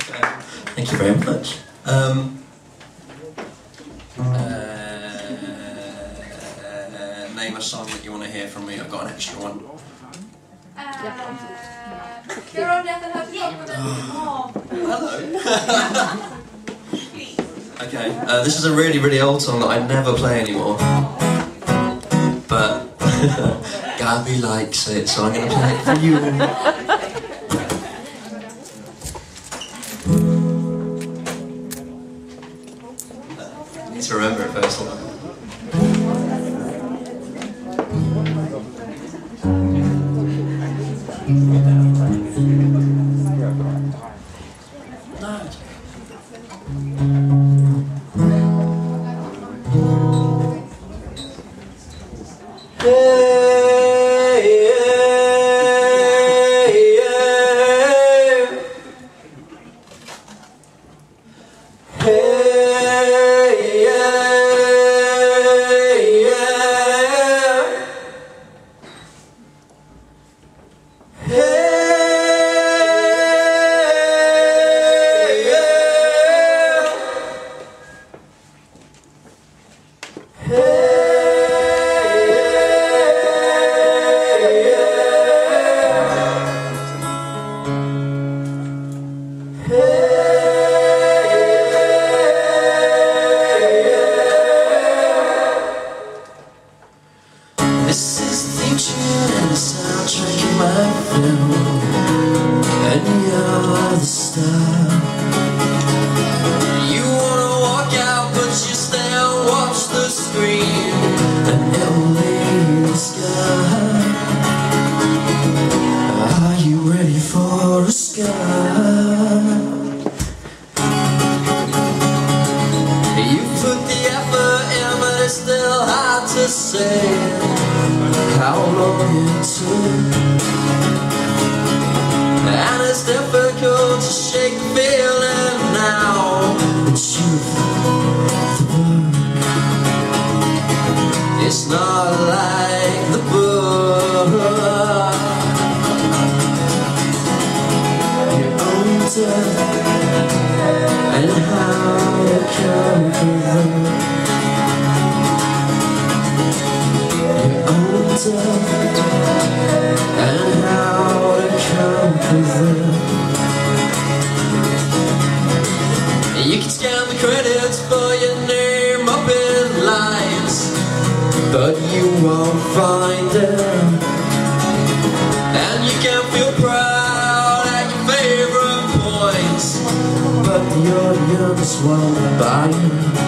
Thank you very much. Um, uh, name a song that you want to hear from me. I've got an extra one. You're Never Have Oh, hello. okay, uh, this is a really, really old song that I never play anymore. But Gabby likes it, so I'm going to play it for you. First. No, you're the star. You wanna walk out but you stay and watch the screen. And it'll leave a scar Are you ready for a? You put the effort in but it's still hard to say how long it took difficult to shake the feeling now. That you've the book It's not like the book. You're older. And how to conquer You're older You can scan the credits for your name up in lights, but you won't find it. And you can feel proud at your favorite points, but the audience won't buy it.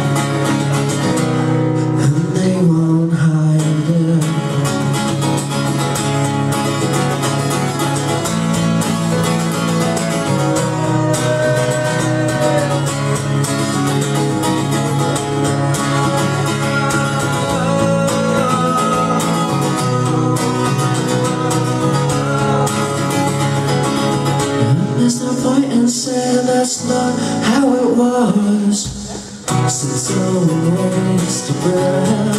Was. Since always to breath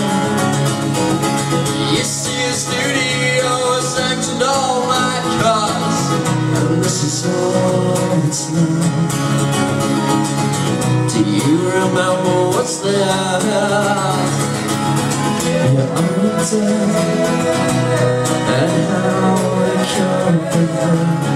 You see a studio sanctioned all my cars. And this is all it's now Do you remember what's there? You're older And how it come with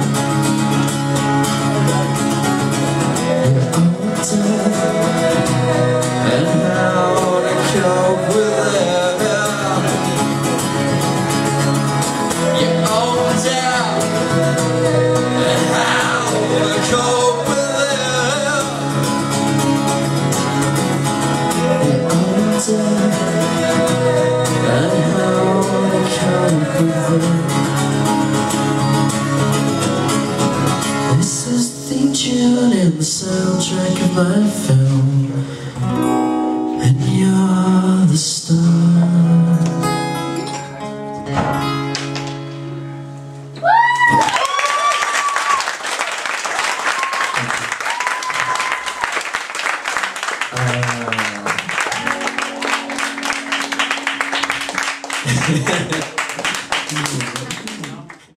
And how I can't This is the tune in the soundtrack of my film And you're the star uh, Thank you.